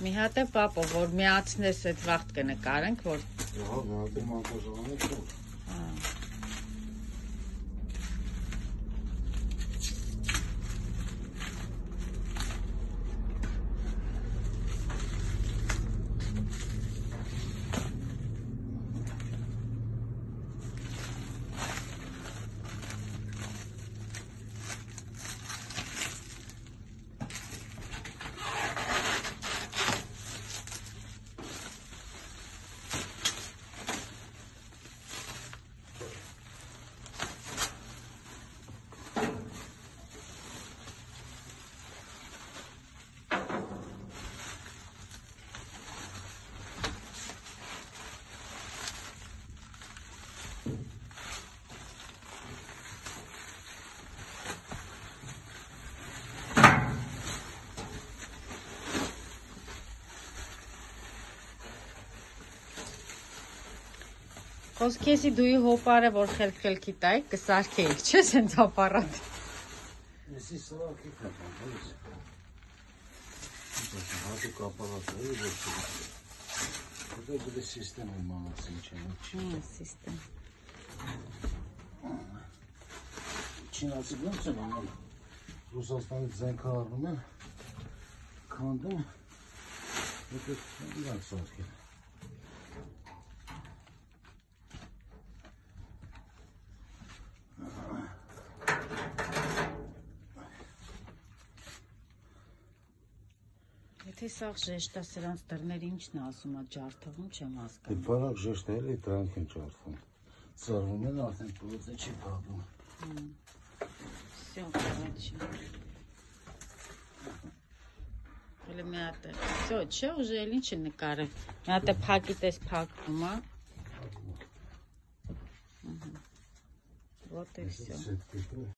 Մի հատ է պապո, որ միացնես այդ վաղտ կնկարենք, որ Ահա, գաղտնի մոնտաժանը թող։ ա, Խոսքեսի դուի հոպարը որ խելք-խելքի տայ, կսարքեիք, չէ՞ սենց ապարատ։ կապան, հենց։ Ինչ հատուկ ապարատը, որ Դա դե սիստեմը մանացին չէ, չի։ Հա, սիստեմ։ Չինացի ոնց են անում։ Ռուսաստանից զենքը առնում են, քանդում, հետո իրանք սարքեն։ Եթե սաղ ժեշտա սրանց դռներ ինչն է ասում է ջարդվում, չեմ Դե հասկանում։ բարակ ժեշտ է, էլի դրանք են ճարվում Ծառվում են արդեն փողոցը չի փակվում։ Всё, короче։ Հələ մի հատ է։ Всё, չէ, ուժը էլ ինչ է նկարել։ Մի հատ է փակի տես փակվում, հա։ Вот и всё։ Սետ կետը